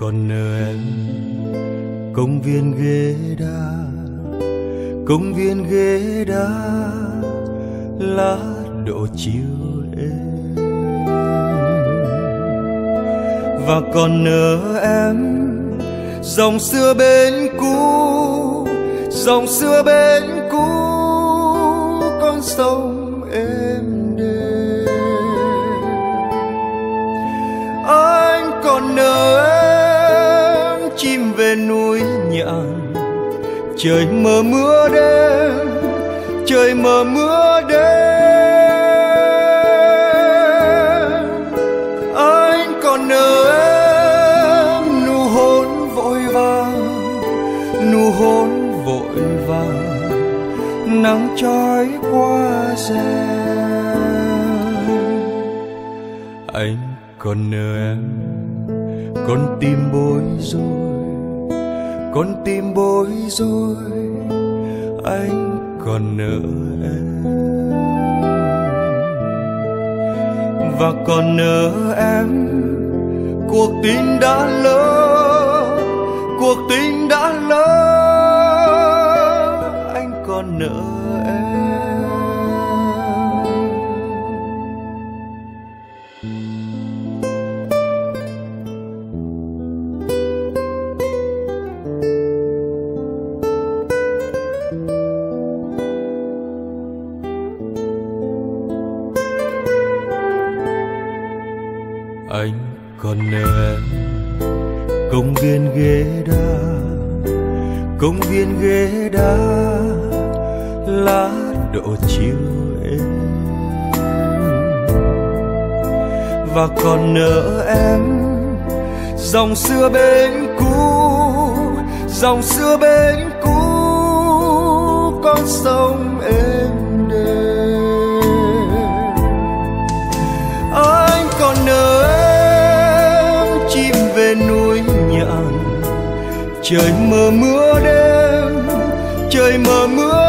còn em công viên ghế đá công viên ghế đá. Còn nợ em. Dòng xưa bên cũ, dòng xưa bên cũ, con sông êm đềm anh còn nợ em, chim về núi nhạn. Trời mờ mưa đêm, trời mờ mưa nắng trói qua rèm anh còn nợ em, con tim bối rối, con tim bối rối. Anh còn nợ em. Và còn nợ em, cuộc tình đã lỡ, cuộc tình và còn nợ em. Dòng xưa bên cũ, dòng xưa bên cũ, con sông êm đềm. Anh còn nợ em, chim về núi nhạn. Trời mờ mưa đêm, trời mờ mưa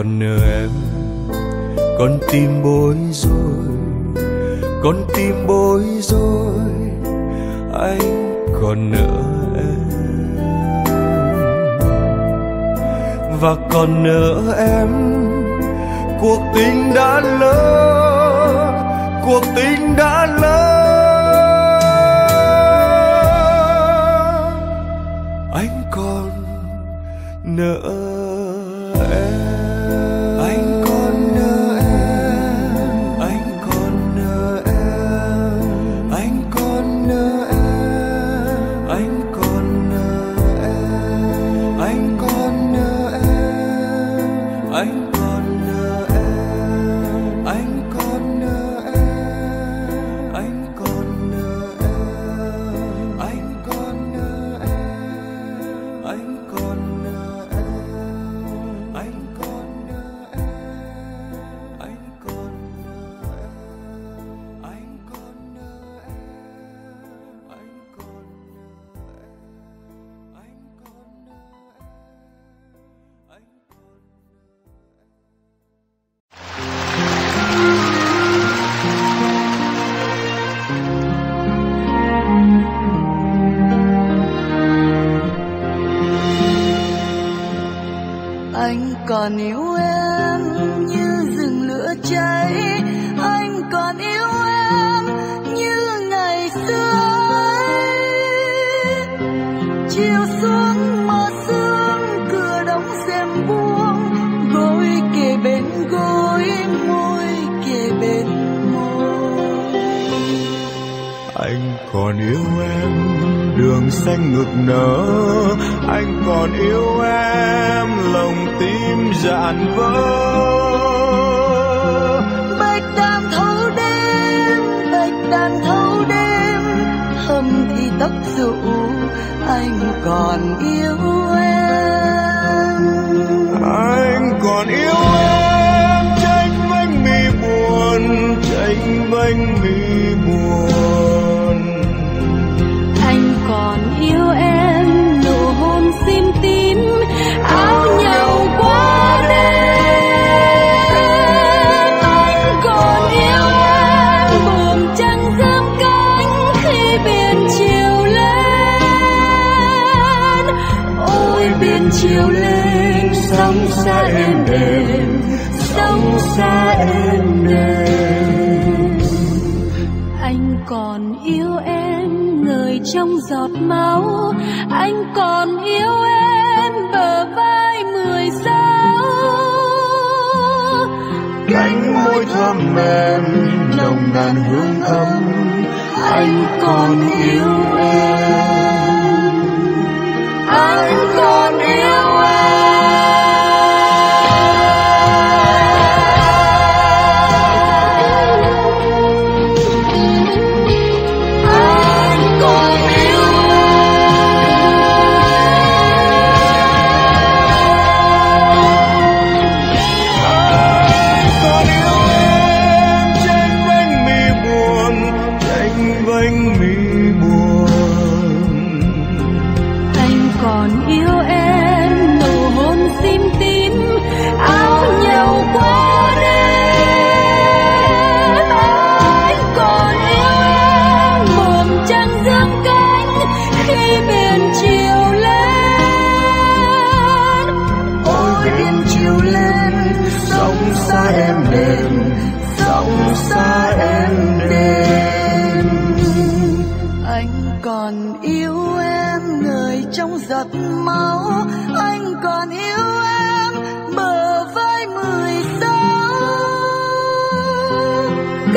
còn nợ em, con tim bối rối, con tim bối rối, anh còn nợ em. Và còn nợ em, cuộc tình đã lỡ, cuộc tình đã lỡ. Anh còn nợ êm đềm sóng xa êm đềm anh còn yêu em, người trong giọt máu. Anh còn yêu em bờ vai mười sáu. Cánh môi thơm mềm nồng nàn hương ấm. Anh còn yêu em.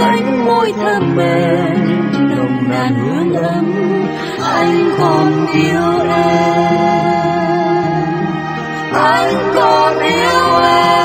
anh môi thơm mềm, đồng đàn hương ấm, anh còn yêu em. Anh còn yêu em.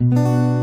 Tôi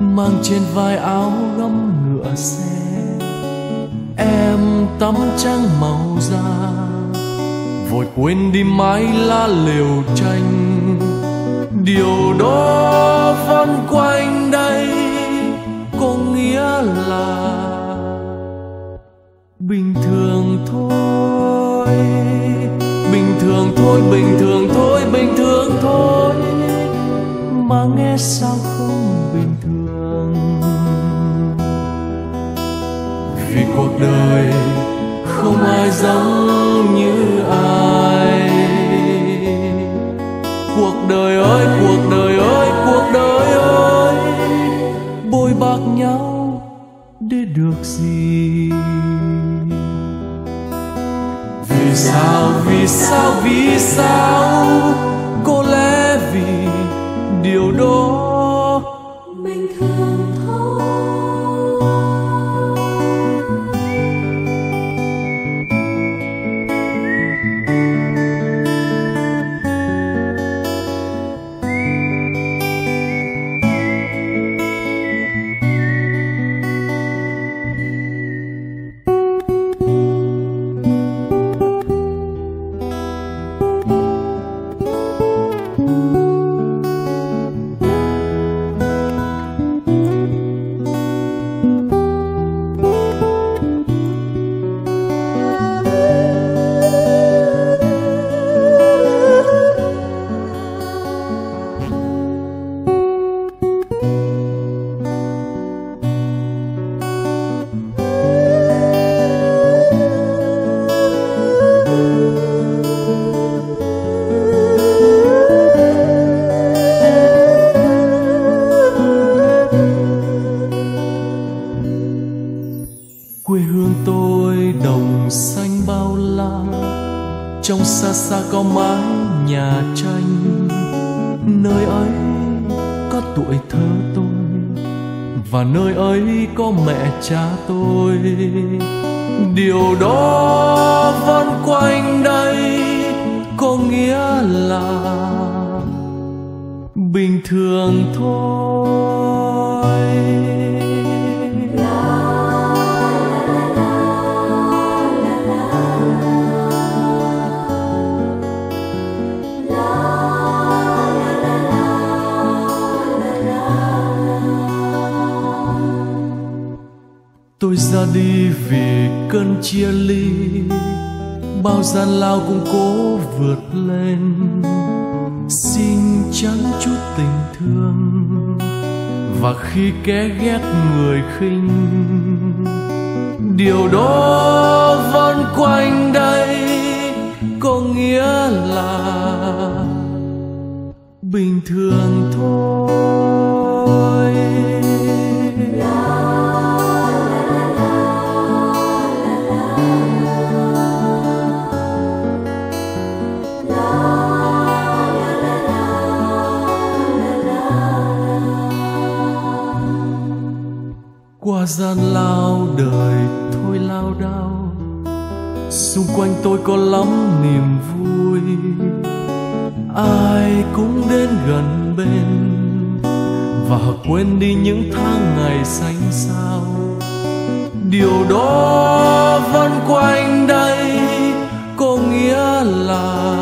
mang trên vai áo gấm ngựa xe. Em tắm trắng màu da. Vội quên đi mái lá liều tranh. Điều đó vẫn quanh đây có nghĩa là bình thường thôi. Bình thường thôi, bình thường sao không bình thường? Vì cuộc đời không ai giống như ai. Cuộc đời ơi, cuộc đời ơi, cuộc đời ơi. Bôi bạc nhau để được gì? Vì sao vì sao vì sao? Cha tôi. Điều đó khi kẻ ghét người khinh. Điều đó xung quanh tôi có lắm niềm vui. Ai cũng đến gần bên và quên đi những tháng ngày xanh xao. Điều đó vẫn quanh đây, có nghĩa là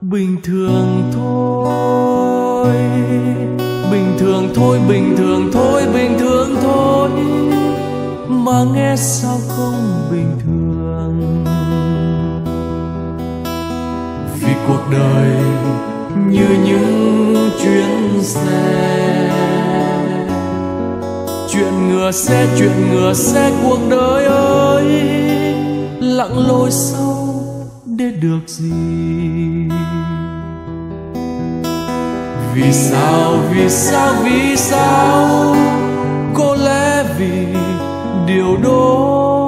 bình thường thôi. Bình thường thôi, bình thường thôi, bình thường thôi. Mà nghe sao không bình thường. Vì cuộc đời như những chuyến xe. Chuyện ngựa xe, chuyện ngựa xe, cuộc đời ơi, lặng lối sâu để được gì? Vì sao vì sao vì sao? Có lẽ vì điều đó.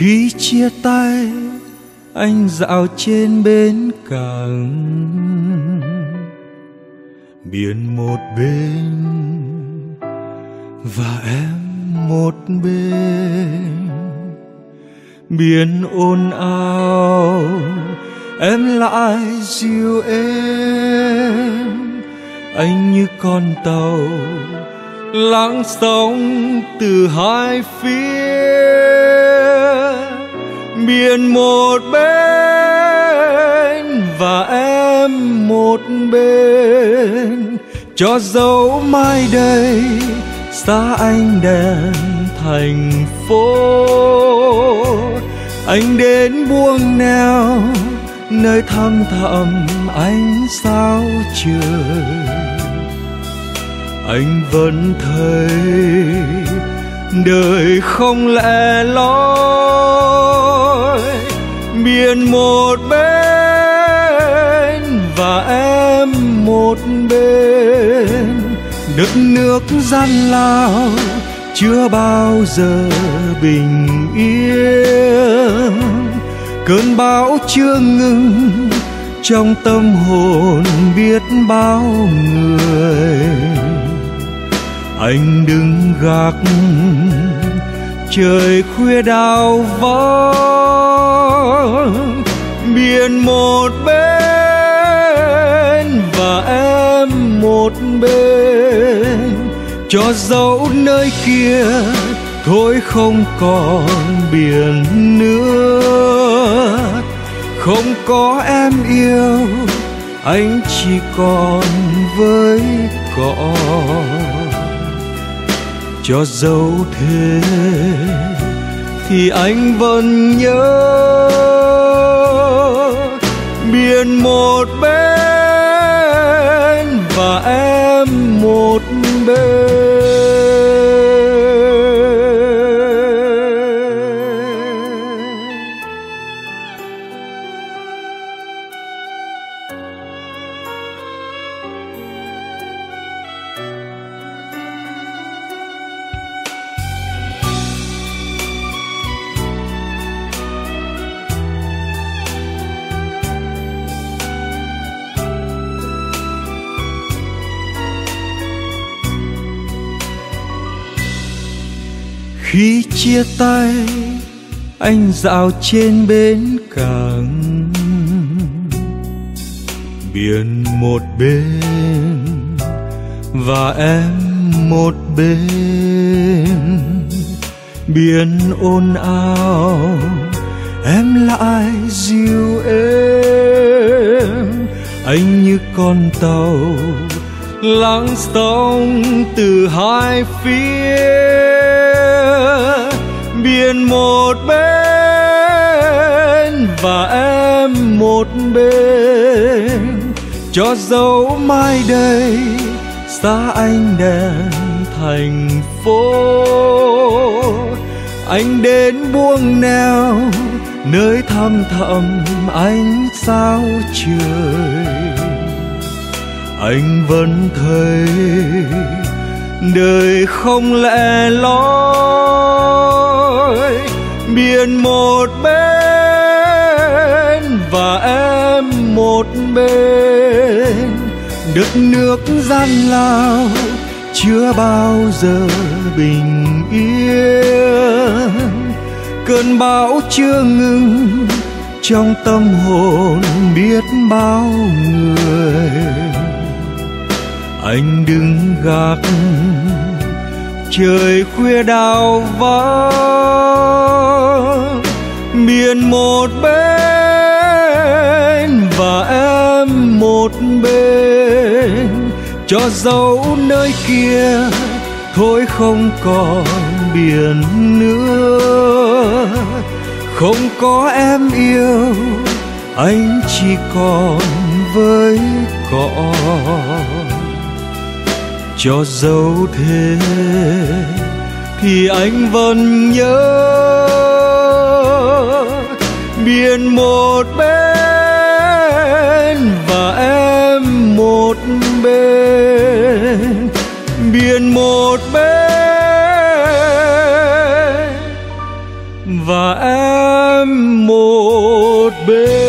Khi chia tay, anh dạo trên bến cảng. Biển một bên và em một bên. Biển ồn ào, em lại dịu êm anh như con tàu lắng sóng từ hai phía biển một bên và em một bên. Cho dấu mai đây, xa anh đèn thành phố. Anh đến buông neo, nơi thăm thẳm ánh sao trời. Anh vẫn thấy đời không lẽ loi hiền một bên và em một bên. Đất nước gian lao chưa bao giờ bình yên. Cơn bão chưa ngừng trong tâm hồn biết bao người. Anh đứng gác, trời khuya đào vắng biển một bên và em một bên. Cho dẫu nơi kia thôi không còn biển nữa không có em yêu, anh chỉ còn với cỏ cho dẫu thế thì anh vẫn nhớ. Biển một bên và em một bên. Chia tay, anh dạo trên bến cảng. Biển một bên và em một bên. Biển ồn ào, em lại dịu êm anh như con tàu lắng sóng từ hai phía biển một bên và em một bên. Cho dấu mai đây, xa anh đèn thành phố. Anh đến buông neo, nơi thăm thẳm ánh sao trời. Anh vẫn thấy đời không lẽ loi biển một bên và em một bên. Đất nước gian lao chưa bao giờ bình yên. Cơn bão chưa ngừng trong tâm hồn biết bao người. Anh đứng gác trời khuya đào vắng biển một bên và em một bên. Cho dấu nơi kia thôi không còn biển nữa. Không có em yêu, anh chỉ còn với cỏ. Cho dấu thế thì anh vẫn nhớ biển một bên và em một bên. Biển một bên và em một bên.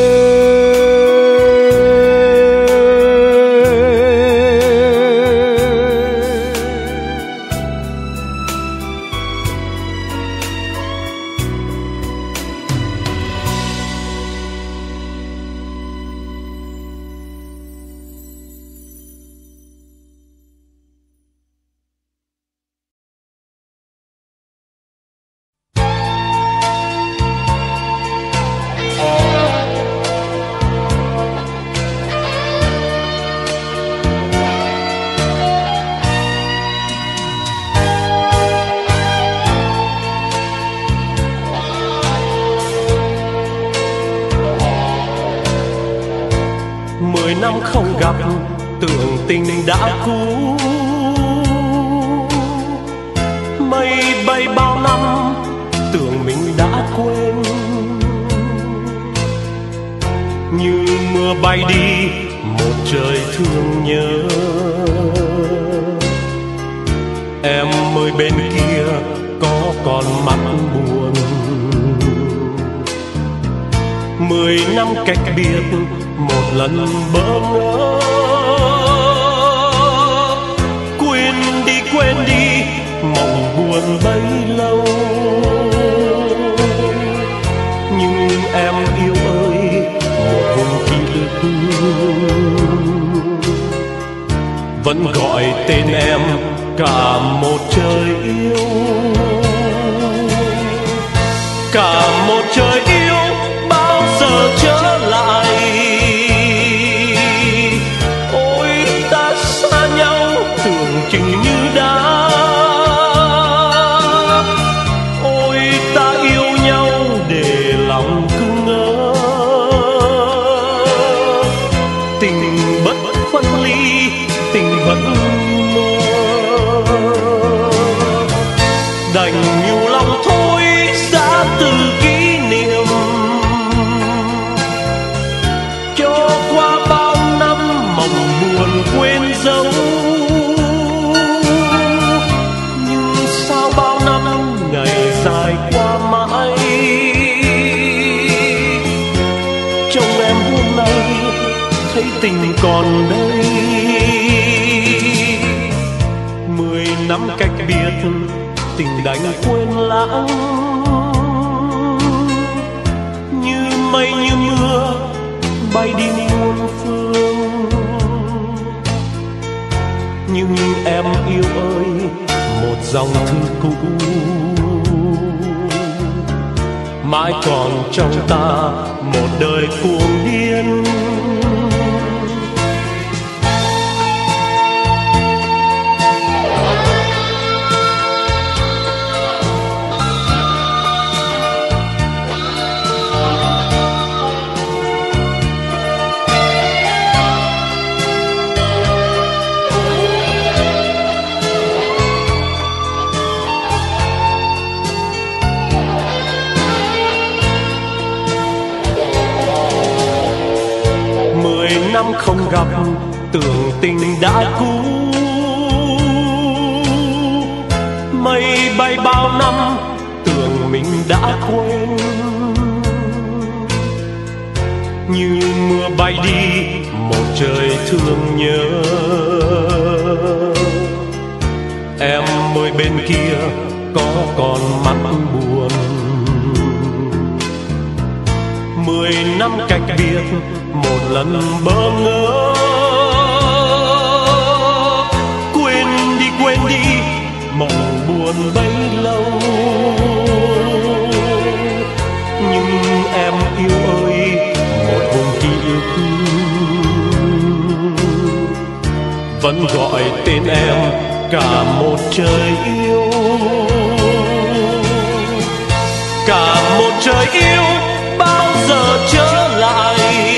Cách biệt tình đành quên lãng. Như mây như mưa bay đi muôn phương. Nhưng em yêu ơi, một dòng thư cũ. Mãi còn trong ta một đời cuồng điên. Đã cũ. Mây bay bao năm, tưởng mình đã quên. Như mưa bay đi, một trời thương nhớ. Em ơi, bên kia có còn mắt buồn. Mười năm cách biệt, một lần bơ ngỡ. Buồn bấy lâu. Nhưng em yêu ơi, một vùng ký ức vẫn gọi tên em cả một trời yêu. Cả một trời yêu bao giờ trở lại?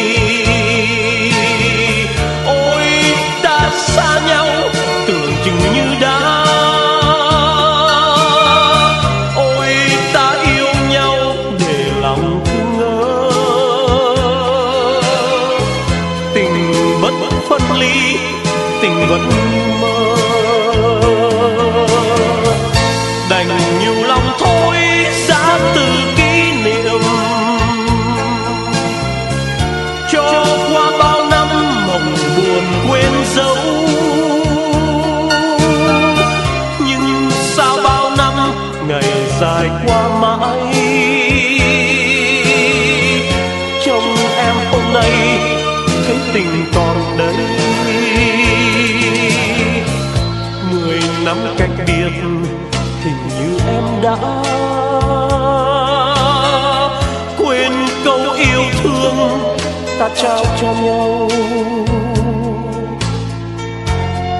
Trao cho nhau.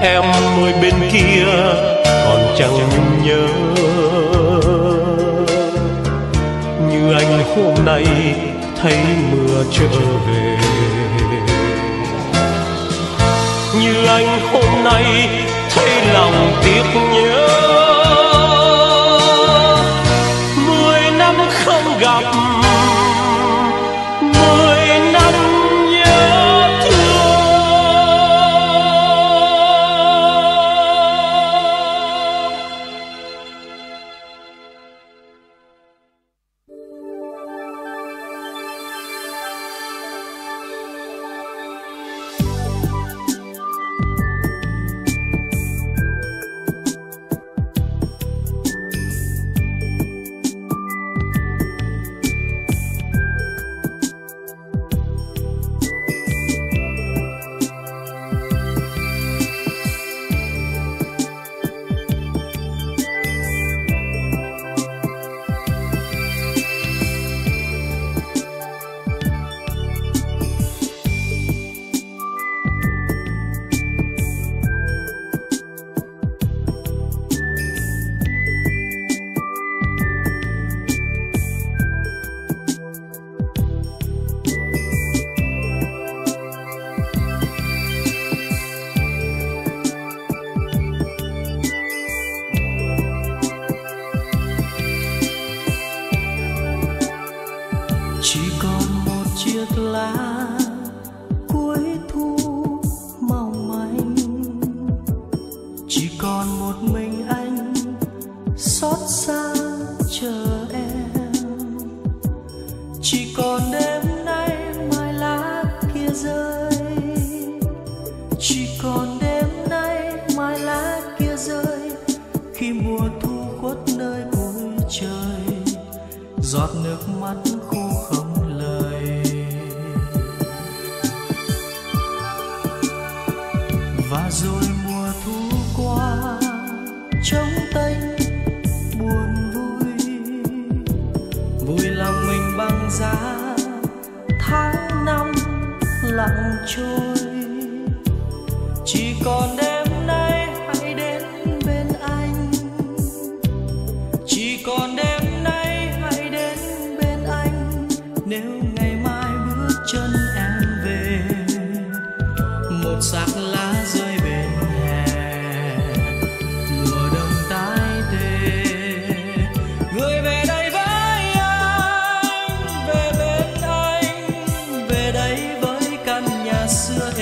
Em ơi bên kia, còn chẳng nhớ. Như anh hôm nay thấy mưa trở về. Như anh hôm nay thấy lòng tiếc nhớ.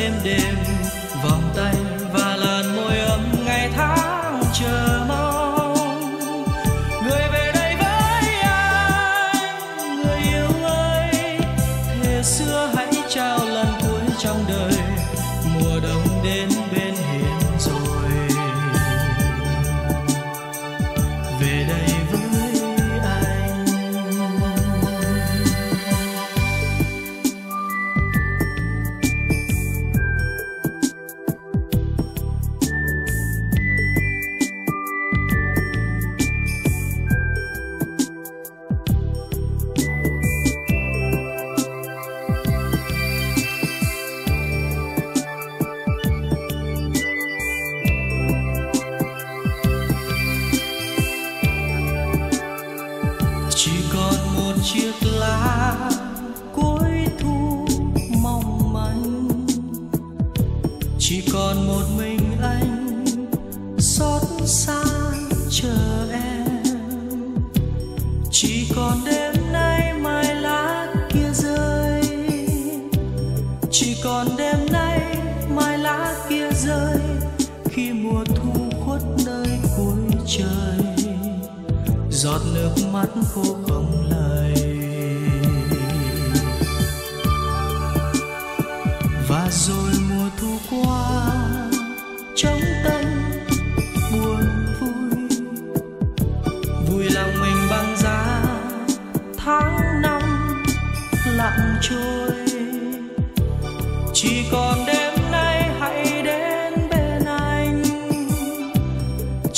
êm đềm vòng tay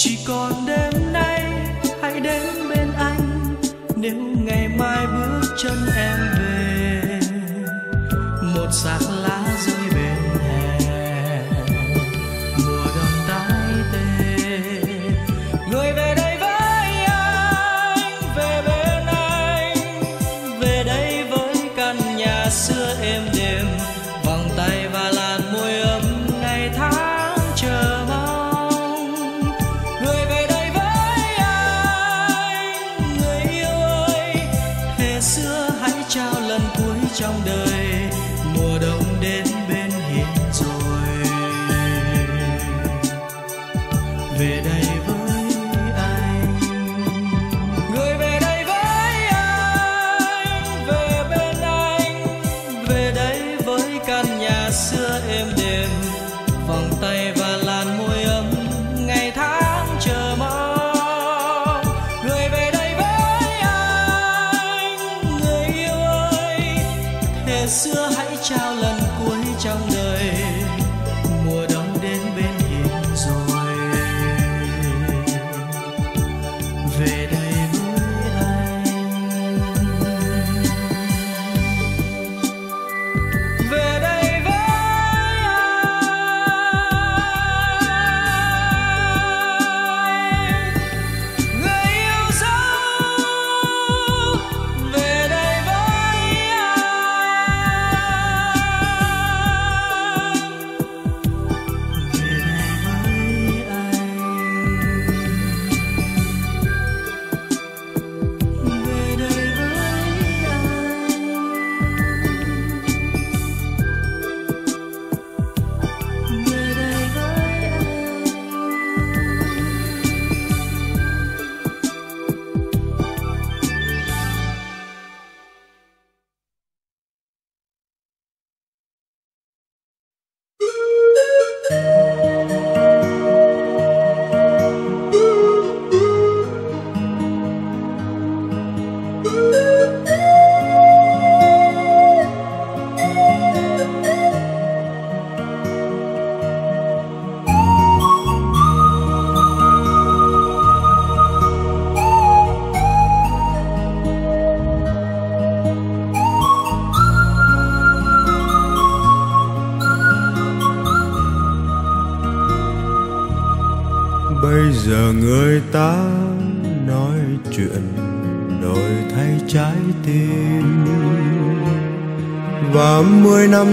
chỉ còn đêm nay, hãy đến bên anh. Nếu ngày mai bước chân em về, một giạc lá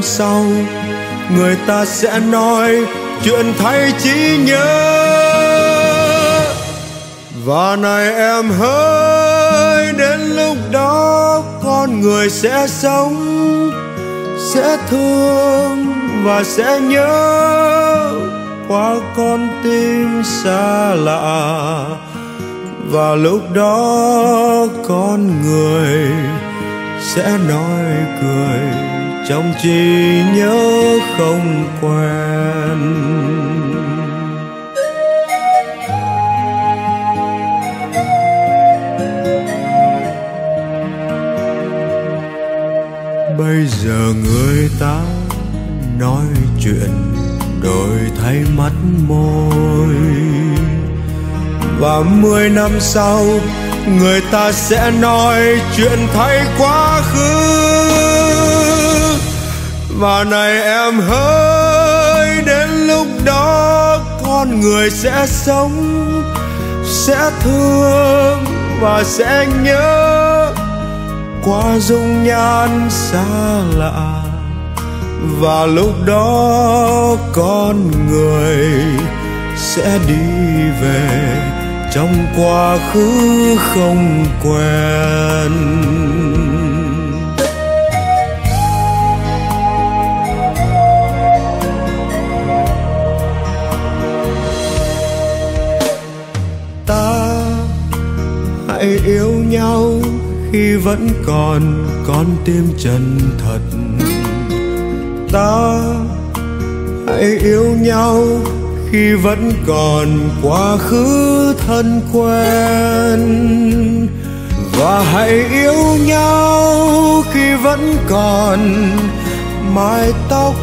sau, người ta sẽ nói chuyện thay trí nhớ. Và này em hỡi, đến lúc đó con người sẽ sống, sẽ thương và sẽ nhớ. Qua con tim xa lạ, và lúc đó con người sẽ nói cười trong trí nhớ không quen. Bây giờ người ta nói chuyện, đổi thay mắt môi. Và mười năm sau, người ta sẽ nói chuyện thay quá khứ và này em hỡi, đến lúc đó con người sẽ sống, sẽ thương và sẽ nhớ. Qua dung nhan xa lạ, và lúc đó con người sẽ đi về trong quá khứ không quen. Hãy yêu nhau khi vẫn còn con tim chân thật. Ta hãy yêu nhau khi vẫn còn quá khứ thân quen. Và hãy yêu nhau khi vẫn còn mái tóc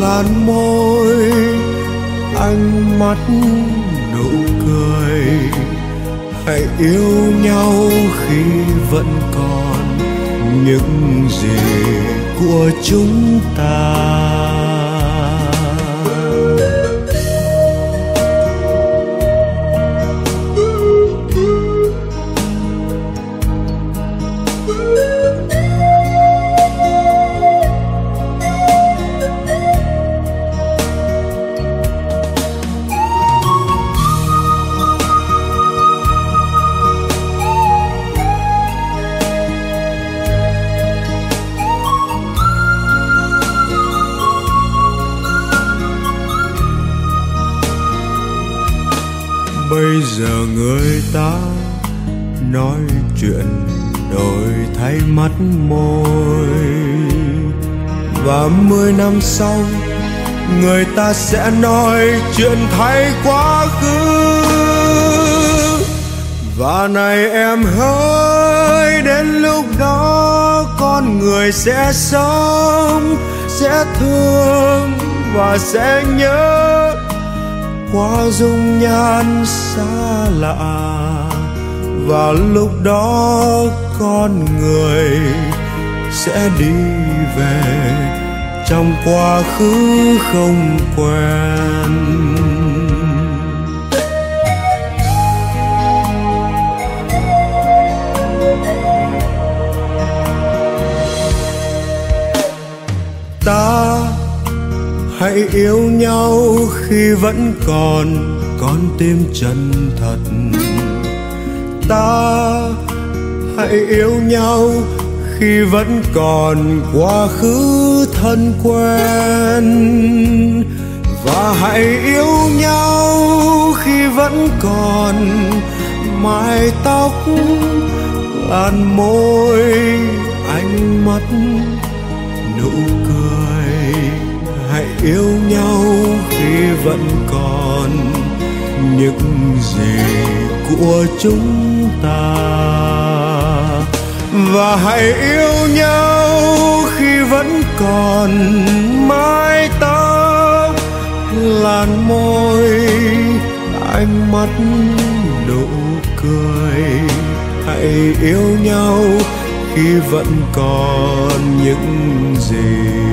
làn môi, ánh mắt hãy yêu nhau khi vẫn còn những gì của chúng ta. Bây giờ người ta nói chuyện đổi thay mắt môi. Và mười năm sau, người ta sẽ nói chuyện thay quá khứ. Và này em hỡi, đến lúc đó con người sẽ sống, sẽ thương và sẽ nhớ qua dung nhan xa lạ, và lúc đó con người sẽ đi về trong quá khứ không quen. Ta hãy yêu nhau khi vẫn còn, con tim chân thật. Ta hãy yêu nhau khi vẫn còn quá khứ thân quen. Và hãy yêu nhau khi vẫn còn, mái tóc làn môi, ánh mắt nụ cười yêu nhau khi vẫn còn những gì của chúng ta. Và hãy yêu nhau khi vẫn còn mái tóc, làn môi, ánh mắt, nụ cười. Hãy yêu nhau khi vẫn còn những gì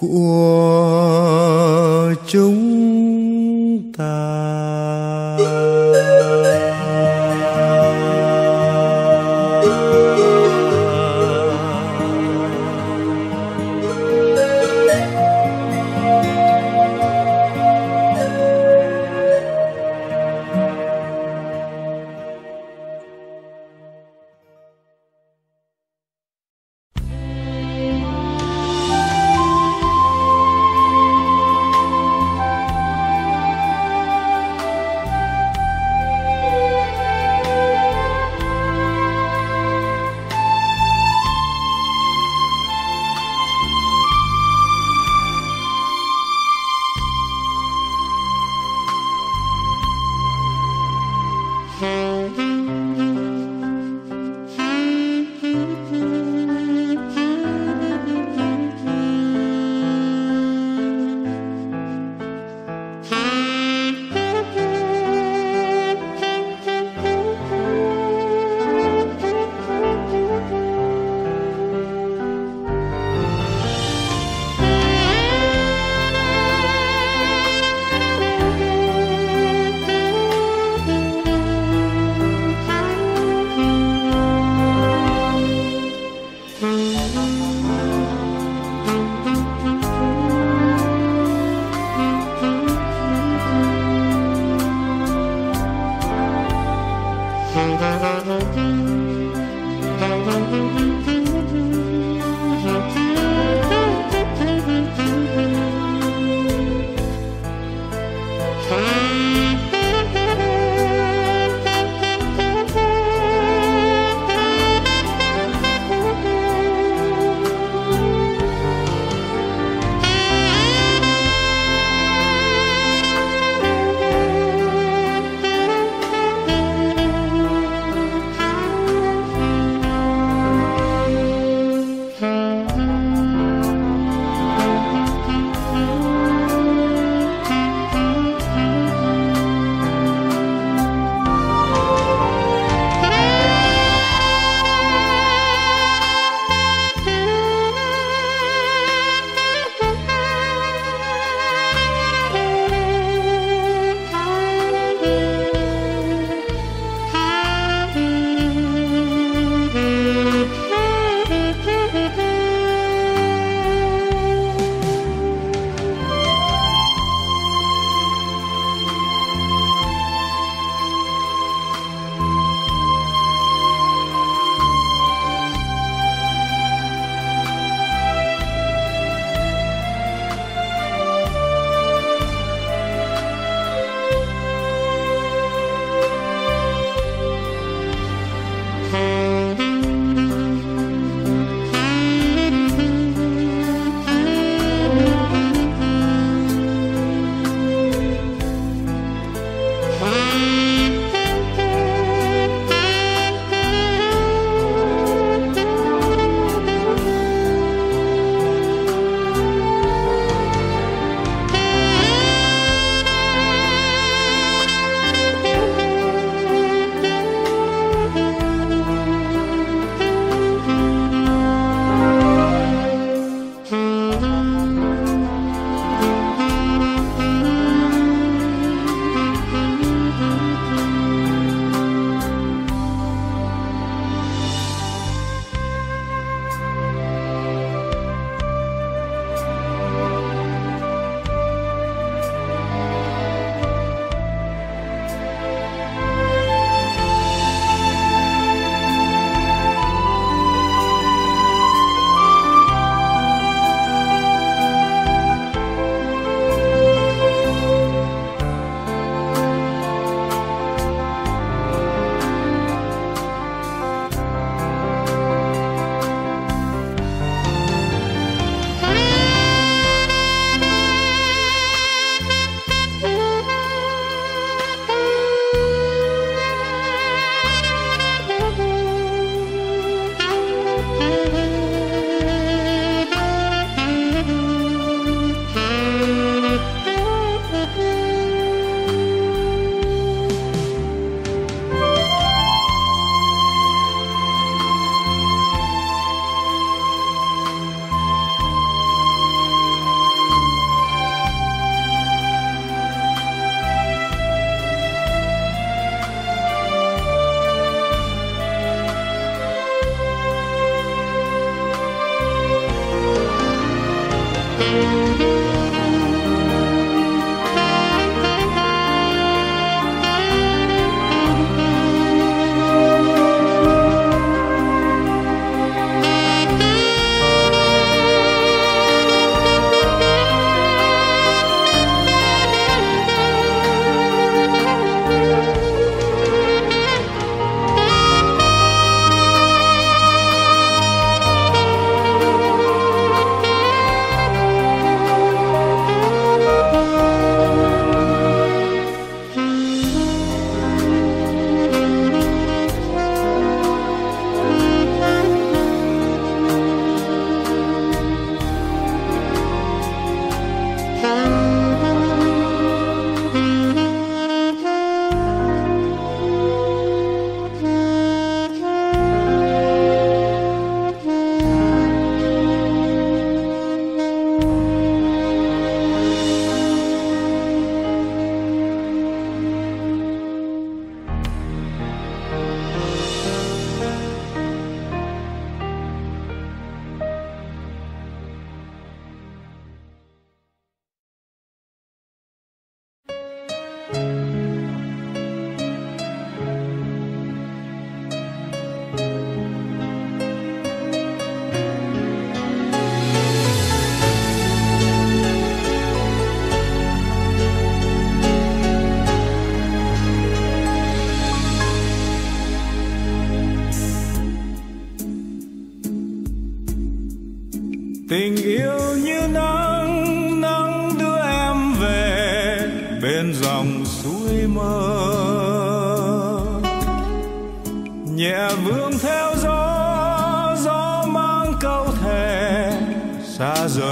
của chúng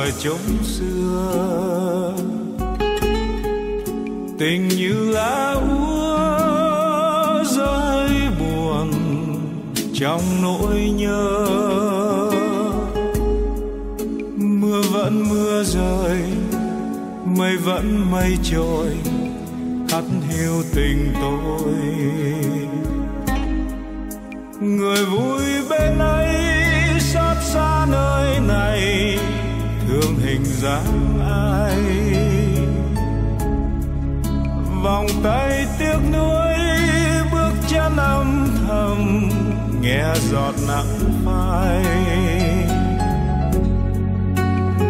thời chốn xưa. Tình như lá úa rơi buồn trong nỗi nhớ. Mưa vẫn mưa rơi, mây vẫn mây trôi hắt hiu tình tôi. Giọt nắng phai.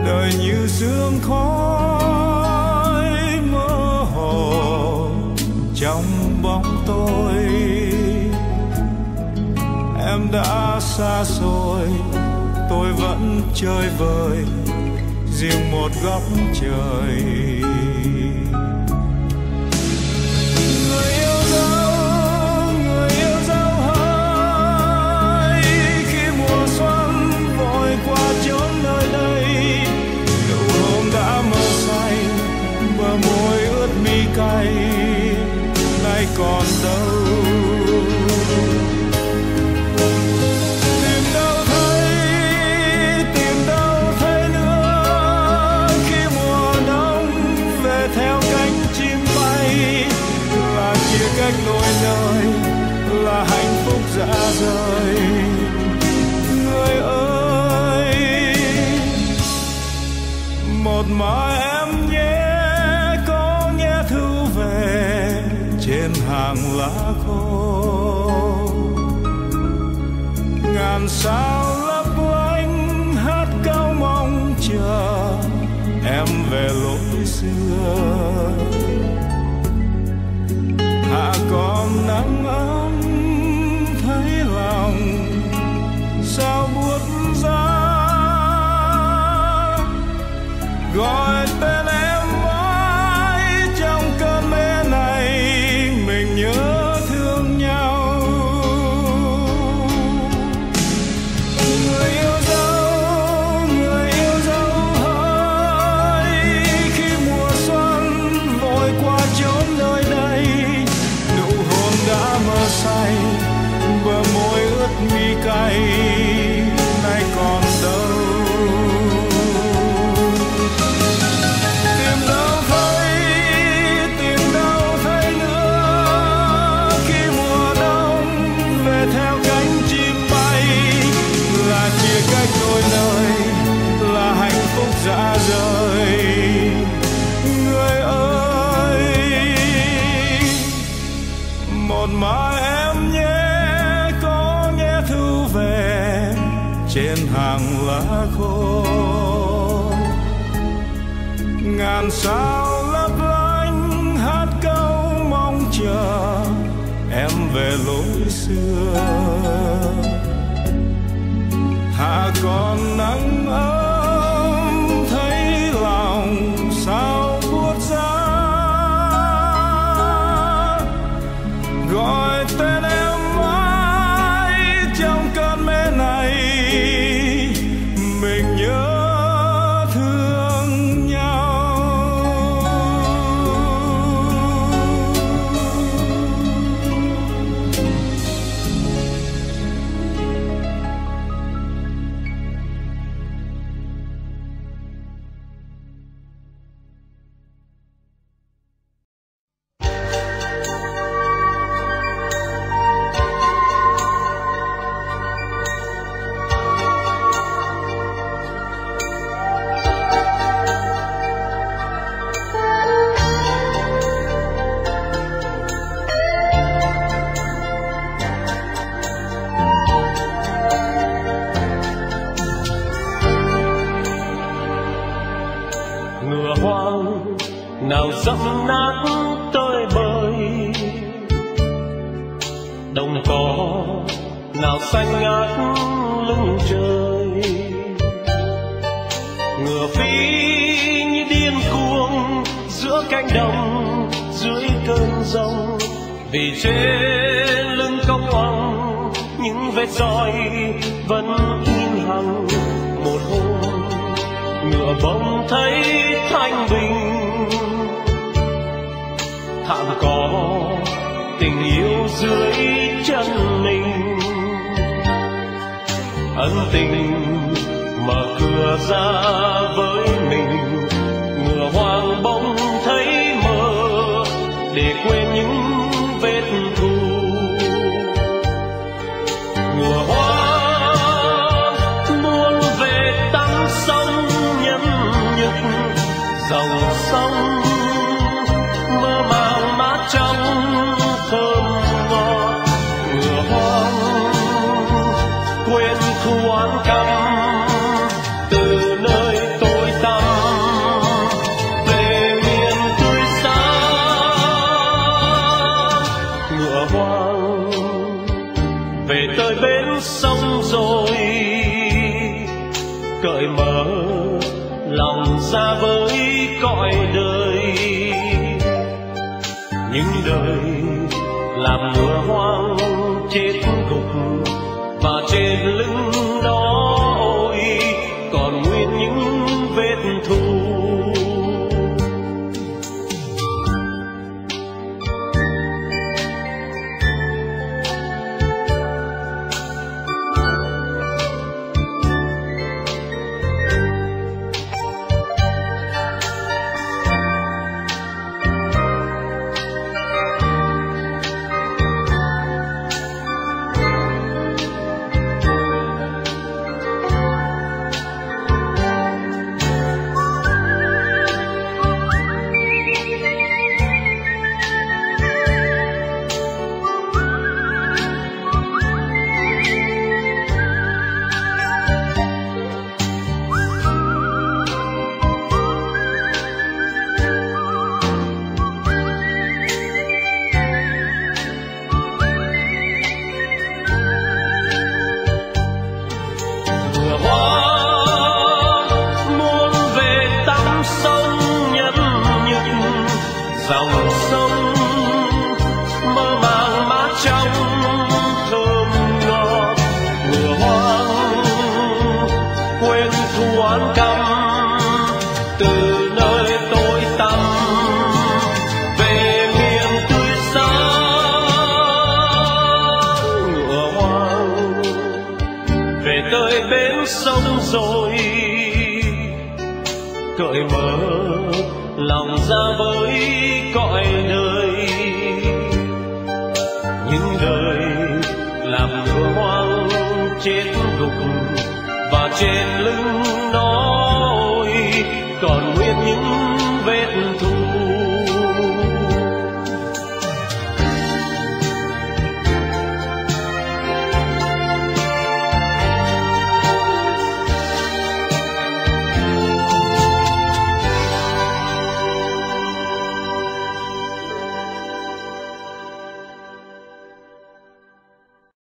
Đời như sương khói mơ hồ trong bóng tôi. Em đã xa xôi, tôi vẫn chơi vơi, riêng một góc trời. Còn đâu. Tìm đâu thấy, tìm đâu thấy nữa. Khi mùa đông về theo cánh chim bay, là chia cách đôi nơi, là hạnh phúc dã rời. Người ơi, một mai ngàn đời người ơi. Một mai em nhé, có nghe thư về, trên hàng lá khô. Ngàn sao lấp lánh, hát câu mong chờ, em về lối xưa. Hạ còn nắng ấm trong dưới cơn giông. Vì trên lưng cốc hoàng những vết roi vẫn in hằng. Một hôm, ngựa bỗng thấy thanh bình. Thảm cỏ, tình yêu dưới chân mình. Ân tình mở cửa ra với mình. Ngựa hoang bóng